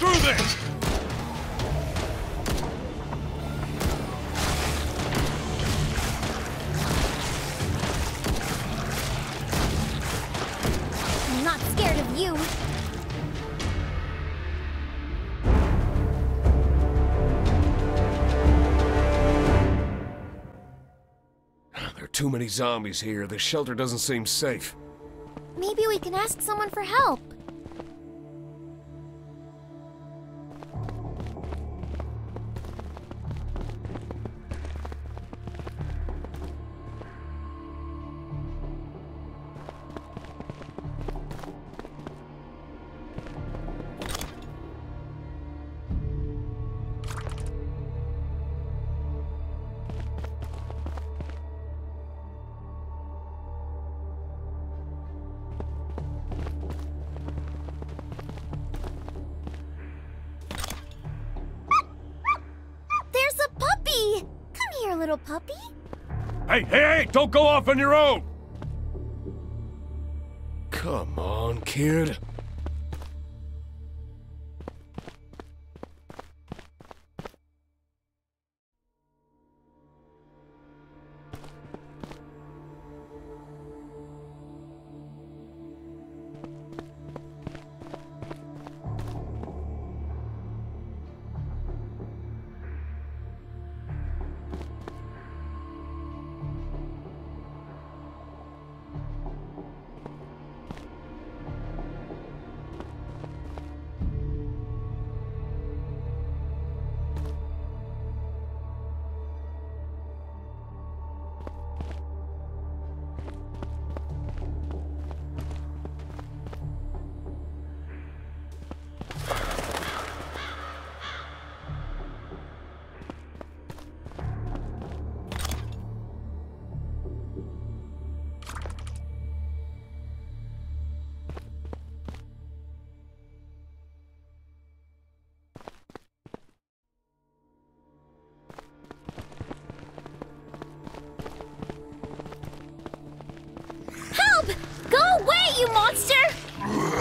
through this! I'm not scared of you. There are too many zombies here. The shelter doesn't seem safe. Maybe we can ask someone for help. Puppy. Hey, hey, hey! Don't go off on your own! Come on, kid.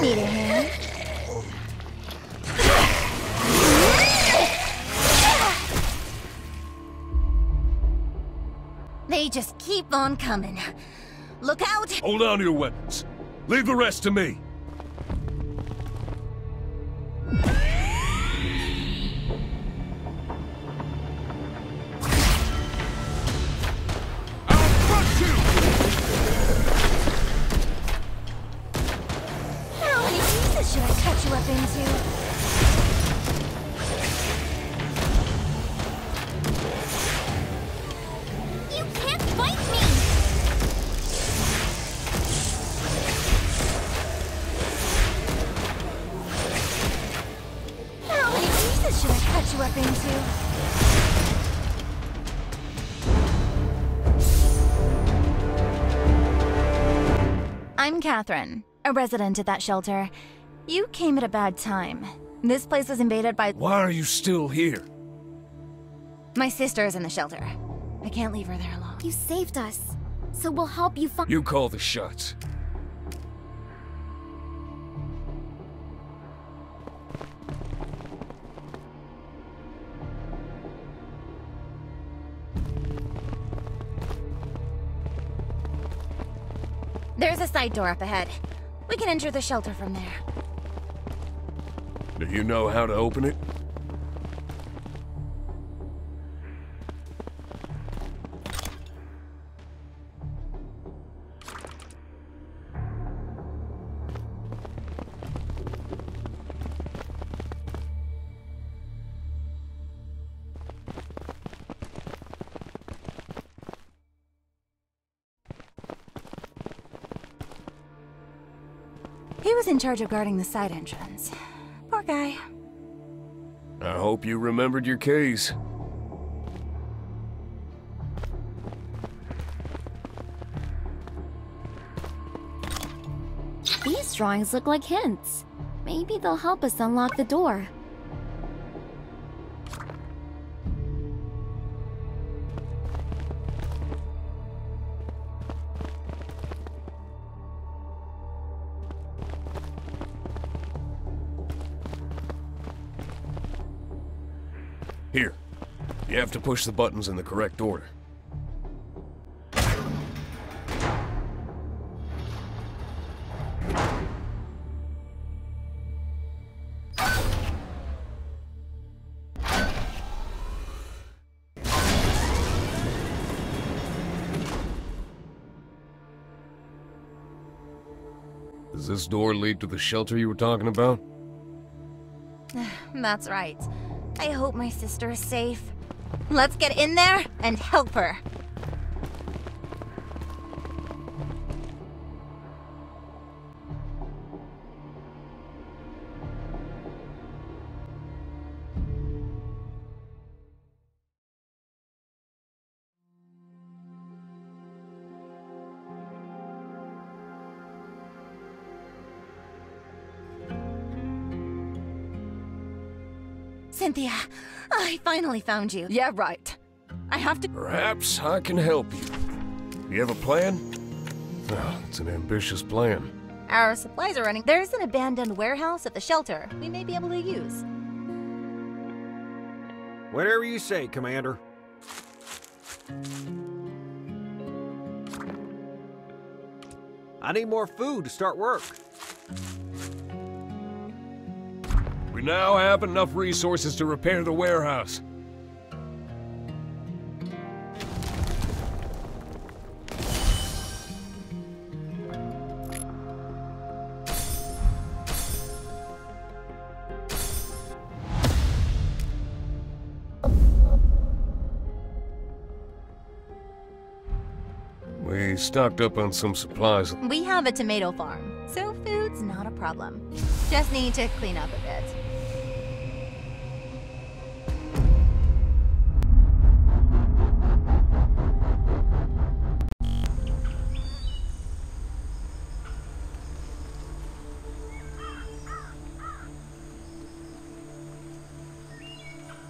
Need a hand? They just keep on coming. Look out! Hold on to your weapons. Leave the rest to me. I'm Catherine, a resident at that shelter. You came at a bad time. This place was invaded by. Why are you still here? My sister is in the shelter. I can't leave her there alone. You saved us. So we'll help you find- You call the shots. There's a side door up ahead. We can enter the shelter from there. Do you know how to open it? Was in charge of guarding the side entrance. Poor guy. I hope you remembered your keys. These drawings look like hints. Maybe they'll help us unlock the door. Have to push the buttons in the correct order. Does this door lead to the shelter you were talking about? That's right. I hope my sister is safe. Let's get in there and help her. Cynthia, I finally found you. Yeah, right. I have to. Perhaps I can help you. You have a plan? Well, it's an ambitious plan. Our supplies are running. There's an abandoned warehouse at the shelter we may be able to use. Whatever you say, Commander. I need more food to start work. We now have enough resources to repair the warehouse. We stocked up on some supplies. We have a tomato farm, so food's not a problem. Just need to clean up a bit.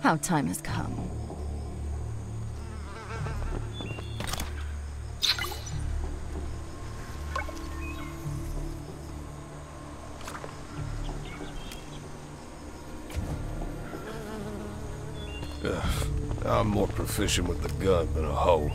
Our time has come. Proficient with a gun than a hoe.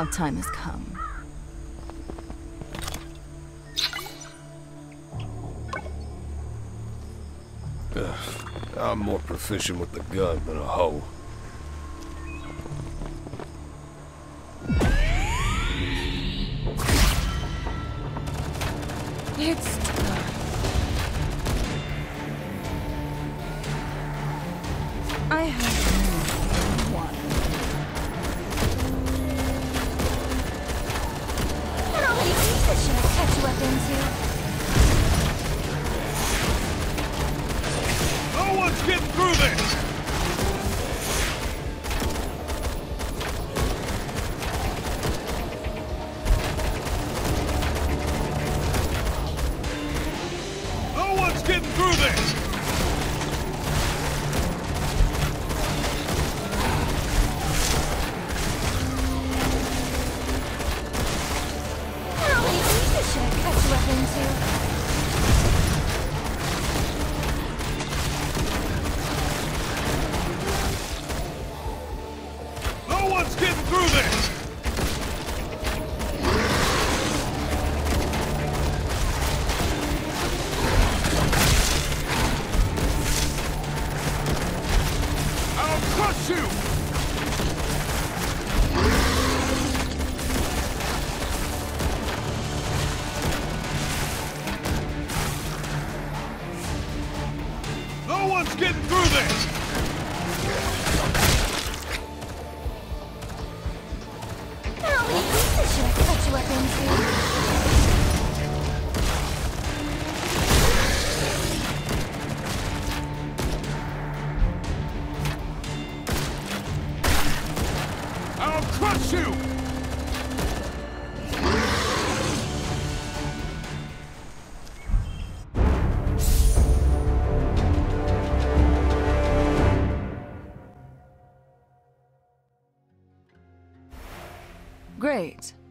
Our time has come. Ugh, I'm more proficient with the gun than a hoe.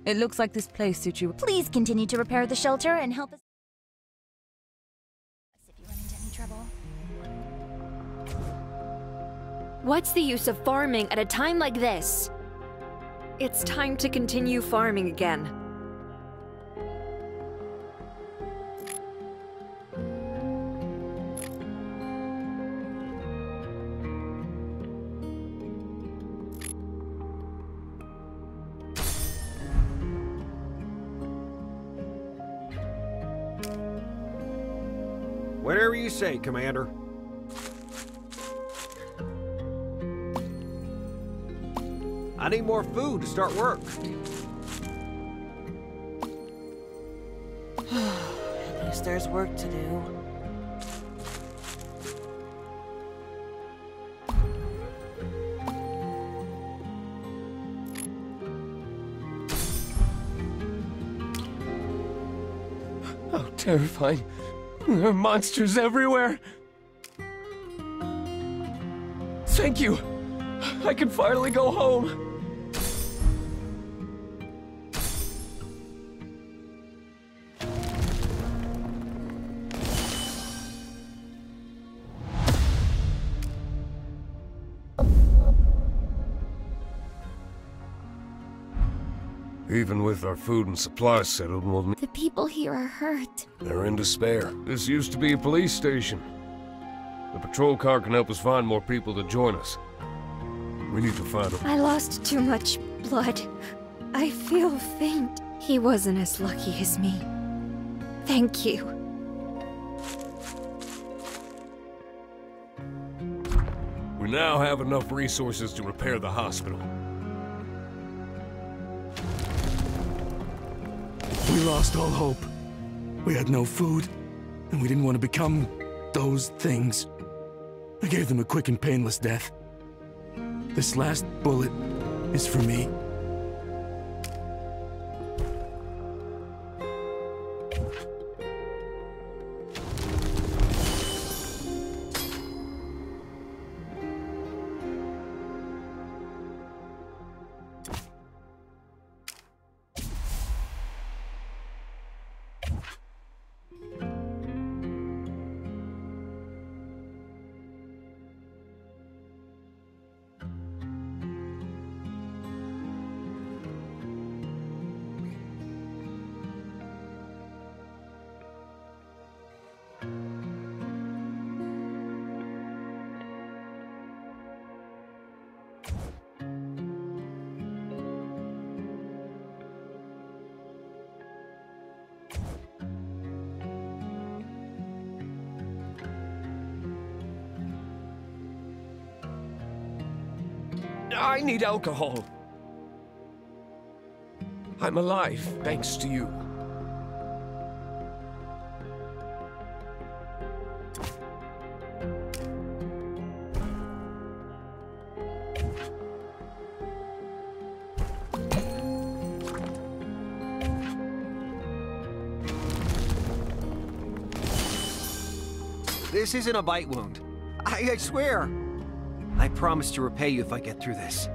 It looks like this place suits you. Please continue to repair the shelter and help us if you run into any trouble. What's the use of farming at a time like this? It's time to continue farming again. Whatever you say, Commander. I need more food to start work. At least there's work to do. How terrifying. There are monsters everywhere. Thank you. I can finally go home. Even with our food and supplies settled, we'll The people here are hurt. They're in despair. This used to be a police station. The patrol car can help us find more people to join us. We need to find them. I lost too much blood. I feel faint. He wasn't as lucky as me. Thank you. We now have enough resources to repair the hospital. We lost all hope. We had no food, and we didn't want to become those things. I gave them a quick and painless death. This last bullet is for me. I need alcohol. I'm alive, thanks to you. This isn't a bite wound. I, I swear. I promise to repay you if I get through this.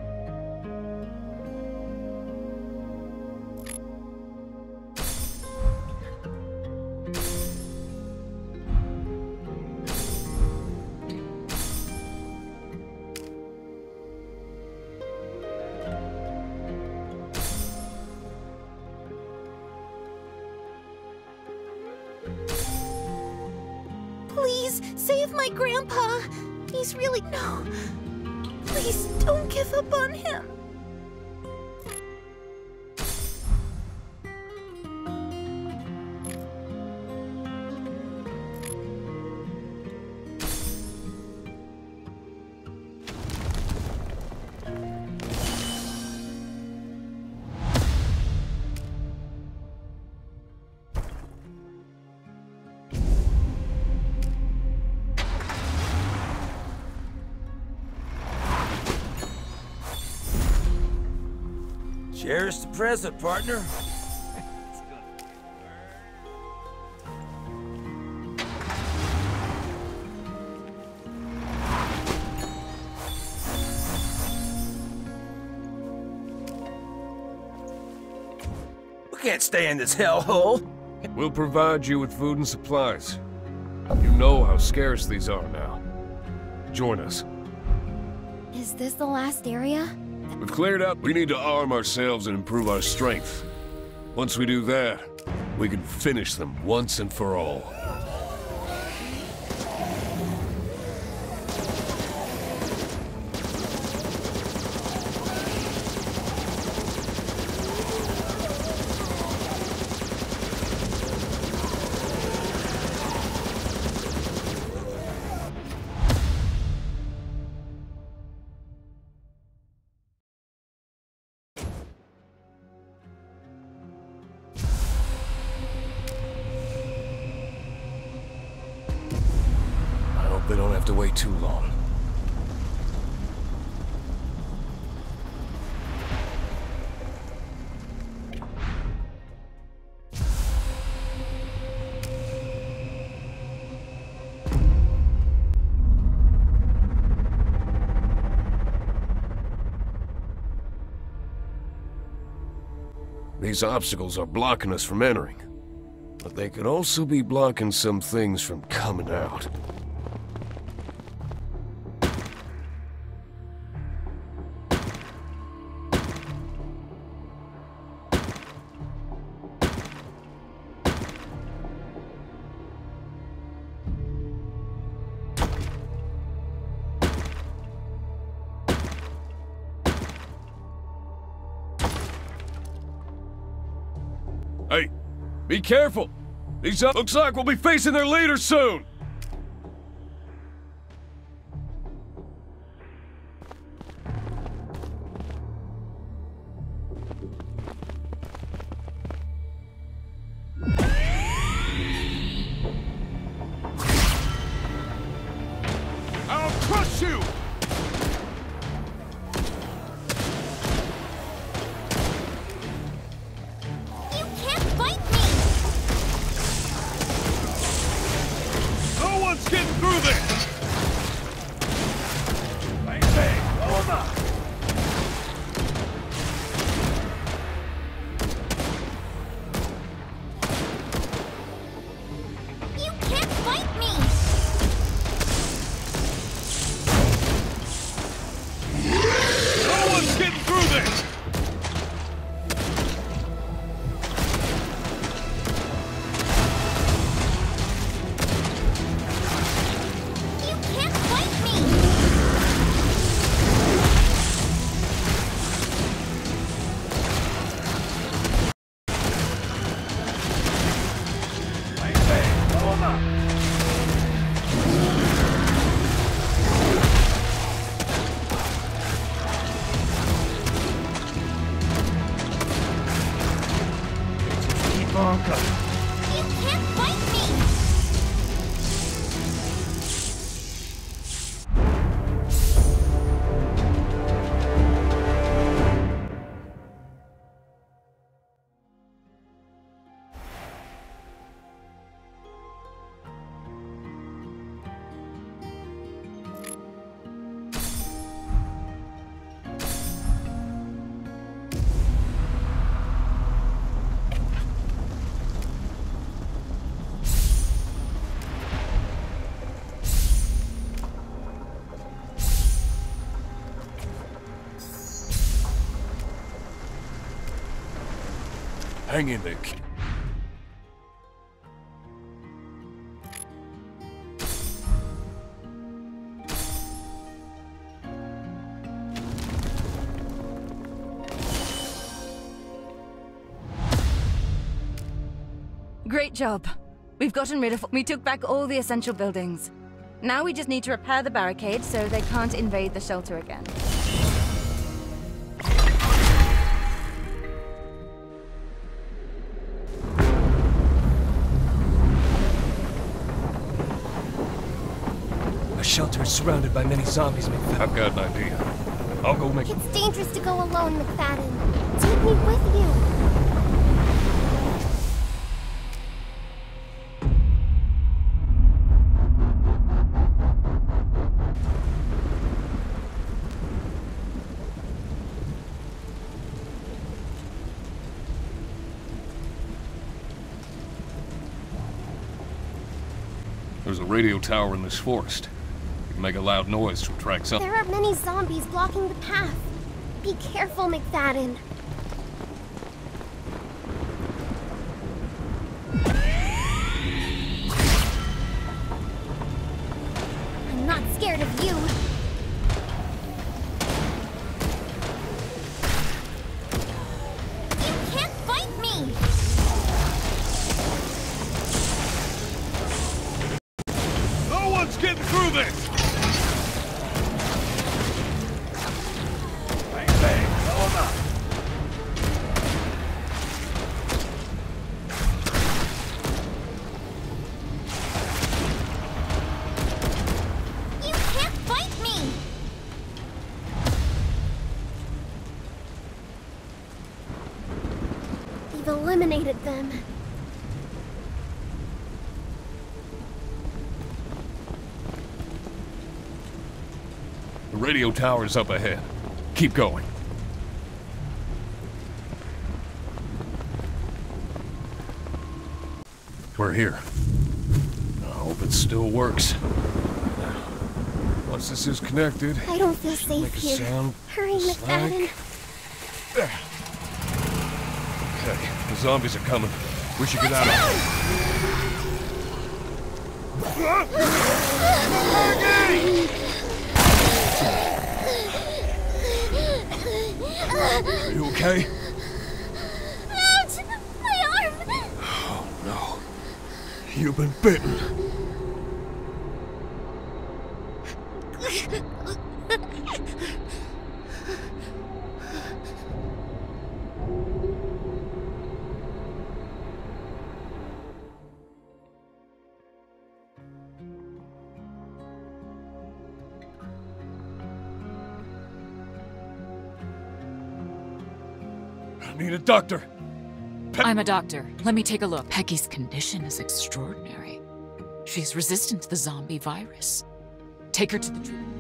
Please, save my grandpa. He's really. No. Please, don't give up on him. Present, partner. We can't stay in this hellhole. We'll provide you with food and supplies. You know how scarce these are now. Join us. Is this the last area? We've cleared up. We need to arm ourselves and improve our strength. Once we do that, we can finish them once and for all. They don't have to wait too long. These obstacles are blocking us from entering. But they could also be blocking some things from coming out. Hey, be careful! These uh, looks like we'll be facing their leader soon! Hang in there, kid. Great job. We've gotten rid of. We took back all the essential buildings. Now we just need to repair the barricade so they can't invade the shelter again. Our shelter is surrounded by many zombies, McFadden. I've got an idea. I'll go make... It's dangerous to go alone, McFadden. Take me with you. There's a radio tower in this forest. Make a loud noise to attract some... There are many zombies blocking the path. Be careful, McFadden. Them. The radio tower's up ahead. Keep going. We're here. I hope it still works. Once this is connected, I don't feel safe here. sound Hurry, McFadden. like- Okay, the zombies are coming. We should get out of here. Are you okay? Ouch! My arm! Oh no. You've been bitten. I need a doctor. I'm a doctor. Let me take a look. Peggy's condition is extraordinary. She's resistant to the zombie virus. Take her to the treatment.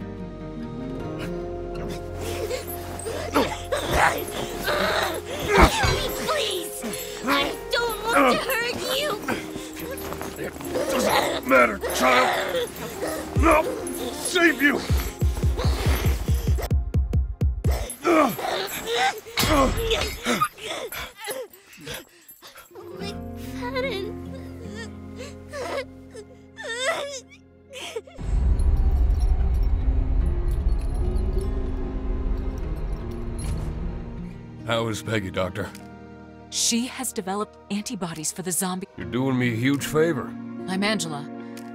Help me, please! I don't want to hurt you! It doesn't matter, child. No, save you. How is Peggy, Doctor? She has developed antibodies for the zombie. You're doing me a huge favor. I'm Angela,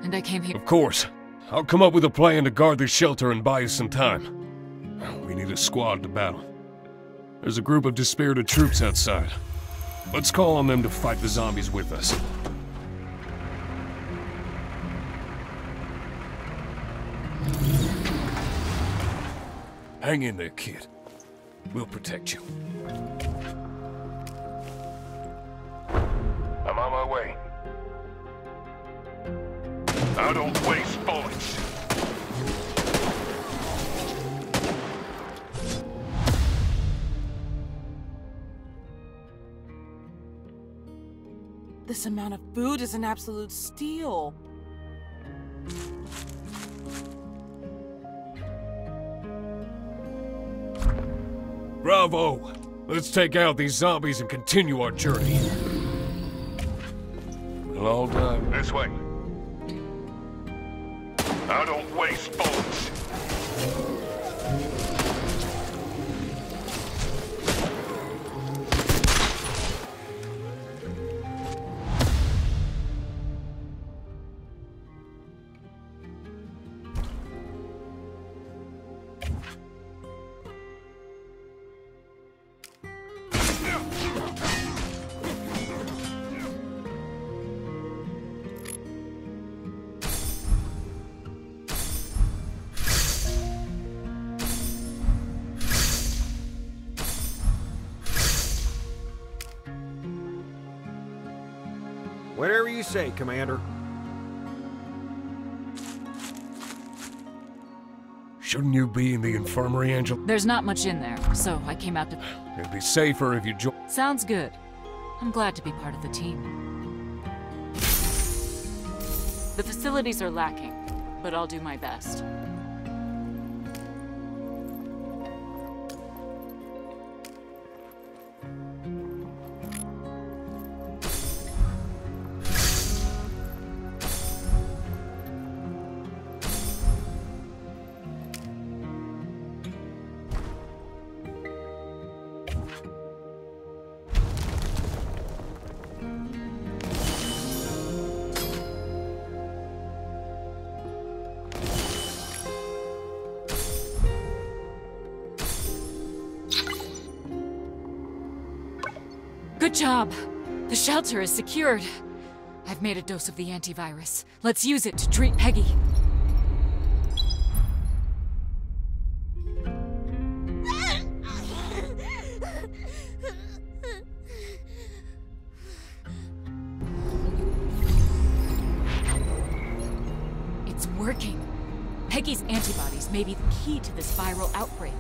and I came here. Of course. I'll come up with a plan to guard this shelter and buy us some time. We need a squad to battle. There's a group of dispirited troops outside. Let's call on them to fight the zombies with us. Hang in there, kid. We'll protect you. I'm on my way. I don't waste bullets. This amount of food is an absolute steal. Bravo! Let's take out these zombies and continue our journey. We'll all die. This way. I don't waste bullets. Say, Commander. Shouldn't you be in the infirmary, Angel? There's not much in there, so I came out to... It'd be safer if you join. Sounds good. I'm glad to be part of the team. The facilities are lacking, but I'll do my best. Shelter is secured. I've made a dose of the antivirus. Let's use it to treat Peggy. It's working. Peggy's antibodies may be the key to this viral outbreak.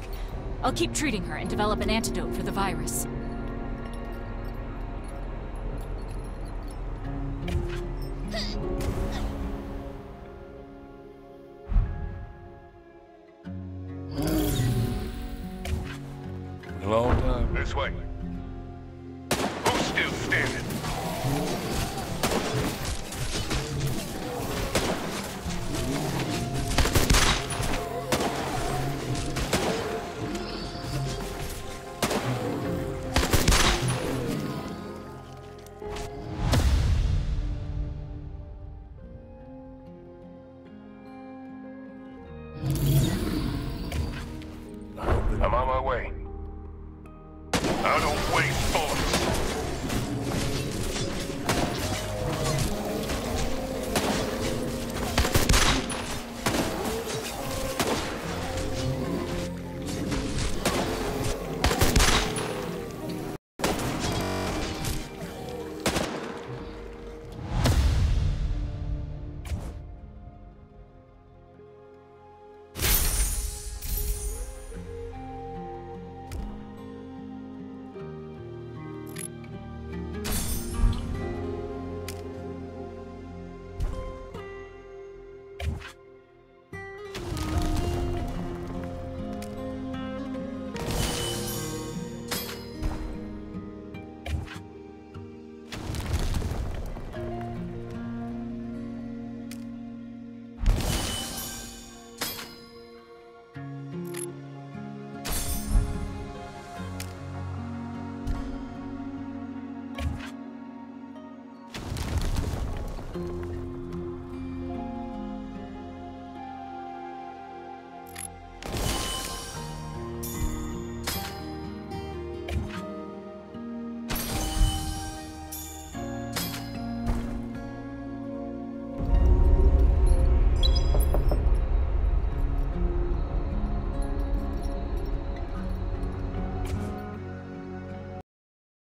I'll keep treating her and develop an antidote for the virus.